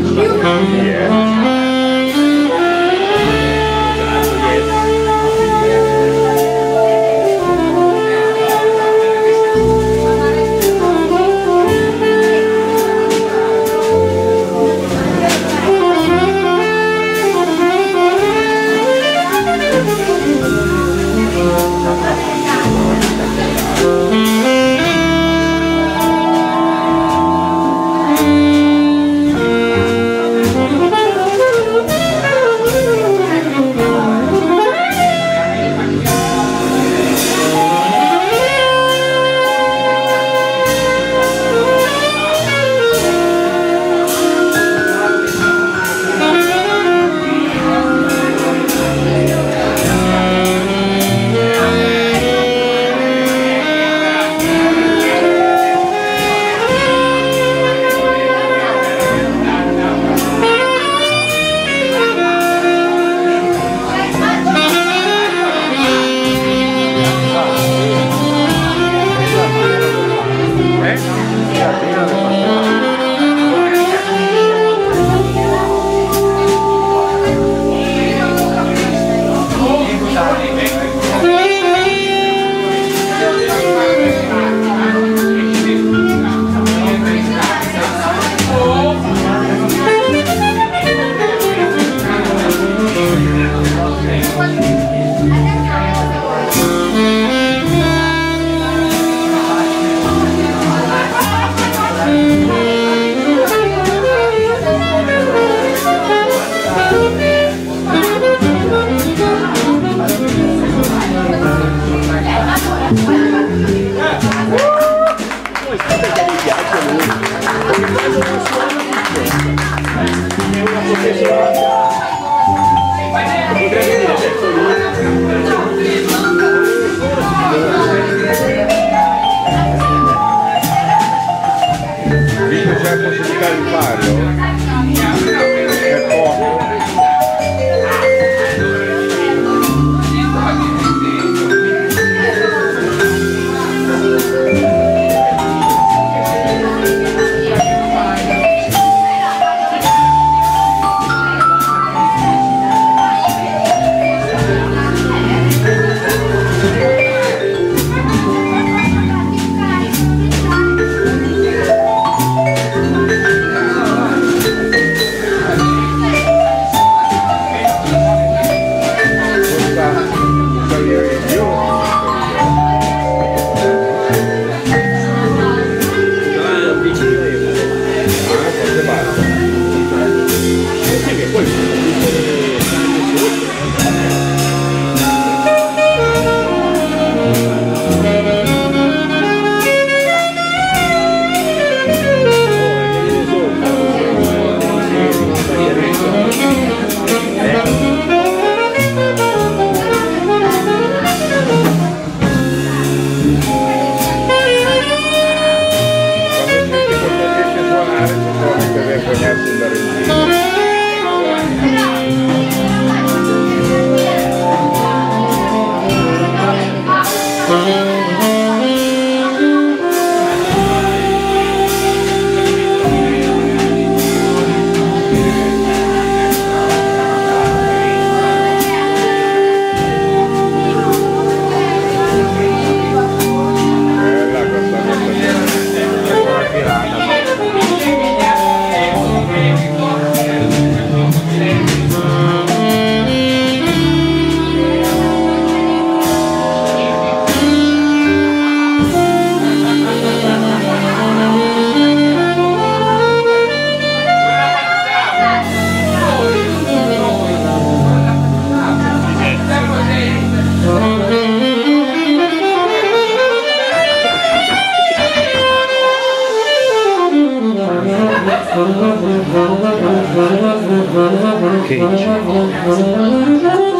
Visto よ。Cage.